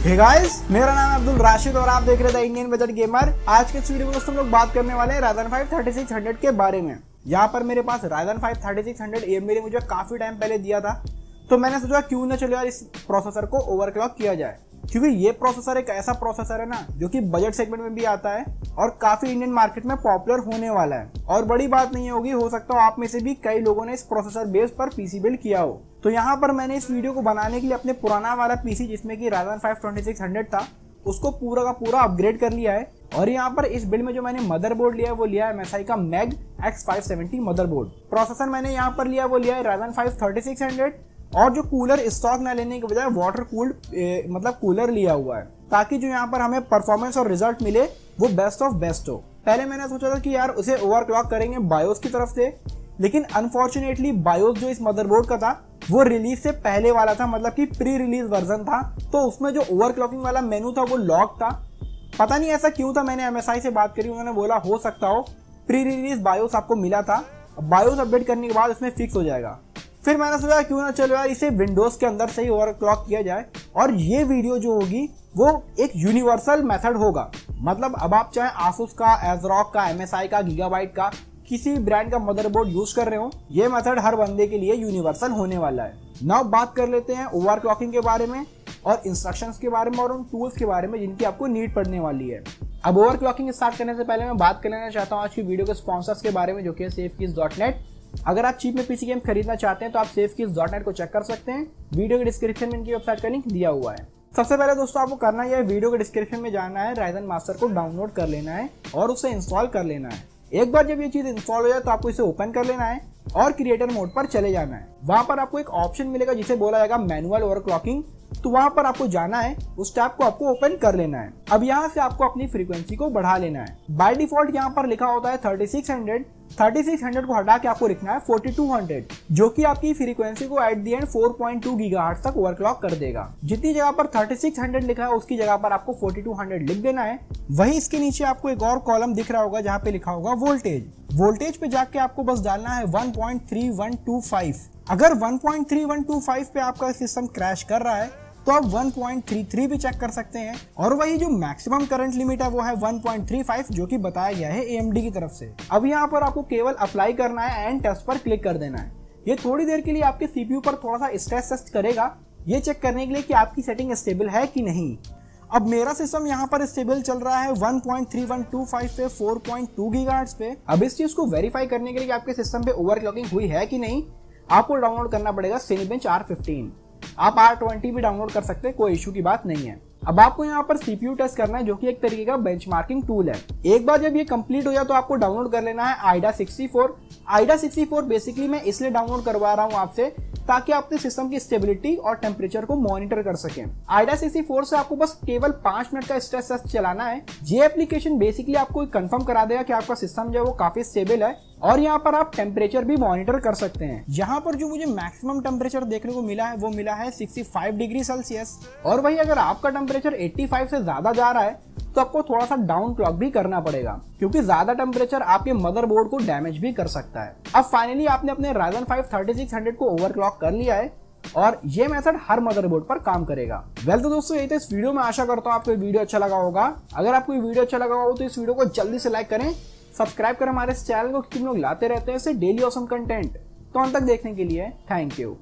Hey guys मेरा नाम अब्दुल राशिद और आप देख रहे थे इंडियन बजट गेमर आज के इस वीडियो में दोस्तों हम लोग बात करने वाले हैं Ryzen five thirty six hundred के बारे में। यहाँ पर मेरे पास Ryzen five thirty six hundred M ने मुझे काफ़ी टाइम पहले दिया था। तो मैंने सोचा क्यों ना चलो यार इस प्रोसेसर को ओवरक्लॉक किया जाए। क्योंकि ये प्रोसेसर एक ऐसा प्रोसेसर है ना, जो कि बजट सेगमेंट में भी आता है और काफ़ी इंडियन मार्केट में पॉपुलर होने वाला है। और बड़ी बात नहीं होगी, हो सकता हो आप में से भी कई लोगों ने इस प्रोसेसर बेस पर पीसी बिल्ड किया हो। तो यहाँ पर मैंने इस वीडियो को बनाने के लिए अपने पुराना वाला पीसी जिसमें कि राजन फाइव था, उसको पूरा का पूरा अपग्रेड कर लिया है। और यहाँ पर इस बिल्ड में जो मैंने मदरबोर्ड लिया है, वो लिया है एमएसआई का MAG X five seventy motherboard processor मैंने यहाँ पर लिया, वो लिया है Ryzen five thirty six hundred और जो कूलर स्टॉक ना लेने के बजाय वाटर कूल्ड मतलब कूलर लिया हुआ है, ताकि जो यहाँ पर हमें परफॉर्मेंस और रिज़ल्ट मिले, वो बेस्ट ऑफ़ बेस्ट हो। पहले मैंने सोचा था कि यार उसे ओवरक्लॉक करेंगे बायोस की तरफ़ से, लेकिन अनफॉर्चुनेटली बायोस जो इस मदरबोर्ड का था, वो रिलीज़ से पहले वाला था मतलब कि प्री रिलीज़ वर्जन था तो उसमें जो ओवरक्लॉकिंग वाला मेनू था, वो लॉक था। पता नहीं ऐसा क्यों था, मैंने एमएसआई से बात करी, उन्होंने बोला, हो सकता हो प्री रिलीज़ बायोस आपको मिला था बायोस अपडेट करने के बाद उसमें फिक्स हो जाएगा। फिर मैंने सोचा, क्यों ना चलो यार, इसे विंडोज़ के अंदर से ही ओवर क्लॉक किया जाए। और ये वीडियो जो होगी, वो एक यूनिवर्सल मेथड होगा। मतलब अब आप चाहे आसूस का एजरॉक का एमएसआई का गीगाबाइट का, किसी ब्रांड का मदरबोर्ड यूज़ कर रहे हो, ये मेथड हर बंदे के लिए यूनिवर्सल होने वाला है। नाउ बात कर लेते हैं ओवर क्लॉकिंग के बारे में और इंस्ट्रक्शंस के बारे में और उन टूल्स के बारे में जिनकी आपको नीड पड़ने वाली है। अब ओवर क्लॉकिंग स्टार्ट करने से पहले मैं बात कर लेना चाहता हूँ आज की वीडियो के स्पॉन्सर्स के बारे में, जो कि है सेफ़ डॉट नेट अगर आप चीप में पीसी गेम खरीदना चाहते हैं तो आप सेफ़ की डॉट नेट को चेक कर सकते हैं। वीडियो के डिस्क्रिप्शन में इनकी वेबसाइट का लिंक दिया हुआ है। सबसे पहले दोस्तों, आपको करना है, वीडियो के डिस्क्रिप्शन में जाना है राइजन मास्टर को डाउनलोड कर लेना है और उसे इंस्टॉल कर लेना है। एक बार जब ये चीज़ इंस्टॉल हो जाए तो आपको इसे ओपन कर लेना है और क्रिएटर मोड पर चले जाना है। वहाँ पर आपको एक ऑप्शन मिलेगा, जिसे बोला जाएगा मैनुअल ओवरक्लॉकिंग। तो वहाँ पर आपको जाना है, उस टैब को आपको ओपन कर लेना है। अब यहाँ से आपको अपनी फ्रीक्वेंसी को बढ़ा लेना है। बाय डिफ़ॉल्ट यहाँ पर लिखा होता है 3600 3600 को हटा के आपको लिखना है 4200 जो कि आपकी फ्रीक्वेंसी को at the end four point तक ओवरक्लॉक कर देगा। जितनी जगह पर 3600 लिखा है, उसकी जगह पर आपको 4200 लिख देना है। वही इसके नीचे आपको एक और कॉलम दिख रहा होगा, जहाँ पे लिखा होगा वोल्टेज वोल्टेज पे जाके आपको बस डालना है 1.3125 अगर one point three one two five पे आपका सिस्टम क्रैश कर रहा है तो आप 1.33 भी चेक कर सकते हैं। और वही जो मैक्सिमम करंट लिमिट है, वो है 1.35 जो कि बताया गया है AMD की तरफ़ से। अब यहाँ पर आपको केवल अप्लाई करना है एंड टेस्ट पर क्लिक कर देना है। ये थोड़ी देर के लिए आपके सीपीयू पर थोड़ा सा स्ट्रेस टेस्ट करेगा, ये चेक करने के लिए कि आपकी सेटिंग स्टेबल है कि नहीं। अब मेरा सिस्टम यहाँ पर स्टेबल चल रहा है 1.3125 पे 4.2 गीगाहर्ट्ज पे। अब इस चीज़ को वेरीफाई करने के लिए आपके सिस्टम पे ओवरक्लॉकिंग हुई है कि नहीं आपको डाउनलोड करना पड़ेगा सिनीबेंच आर फिफ्टीन आप आर ट्वेंटी भी डाउनलोड कर सकते हैं, कोई इशू की बात नहीं है। अब आपको यहाँ पर सीपीयू टेस्ट करना है, जो कि एक तरीके का बेंचमार्किंग टूल है। एक बार जब ये कंप्लीट हो जाए तो आपको डाउनलोड कर लेना है आइडा 64 आइडा 64 बेसिकली मैं इसलिए डाउनलोड करवा रहा हूँ आपसे, ताकि आप अपने सिस्टम की स्टेबिलिटी और टेम्परेचर को मॉनिटर कर सकें। आइडा सी फोर से आपको बस केवल पाँच मिनट का स्ट्रेस टेस्ट चलाना है। ये एप्लीकेशन बेसिकली आपको कंफर्म करा देगा कि आपका सिस्टम जो है वो काफ़ी स्टेबल है। और यहाँ पर आप टेम्परेचर भी मॉनिटर कर सकते हैं। यहाँ पर जो मुझे मैक्सिमम टेम्परेचर देखने को मिला है, वो मिला है 65 डिग्री सेल्सियस और वही अगर आपका टेम्परेचर 85 से ज़्यादा जा रहा है तो आपको थोड़ा सा डाउन क्लॉक भी करना पड़ेगा, क्योंकि ज़्यादा टेम्परेचर आपके मदरबोर्ड को डैमेज भी कर सकता है। अब फाइनली आपने अपने राइजन फाइव थर्टी को ओवरक्लॉक कर लिया है, और ये मेथड हर मदरबोर्ड पर काम करेगा। वेल तो दोस्तों यही तो इस वीडियो में आशा करता हूँ आपको वीडियो अच्छा लगा होगा। अगर आपको वीडियो अच्छा लगा हो तो इस वीडियो को जल्दी से लाइक करें सब्सक्राइब कर हमारे इस चैनल को, क्योंकि हम लोग लाते रहते हैं ऐसे डेली ऑसम कंटेंट तो अंत तक देखने के लिए थैंक यू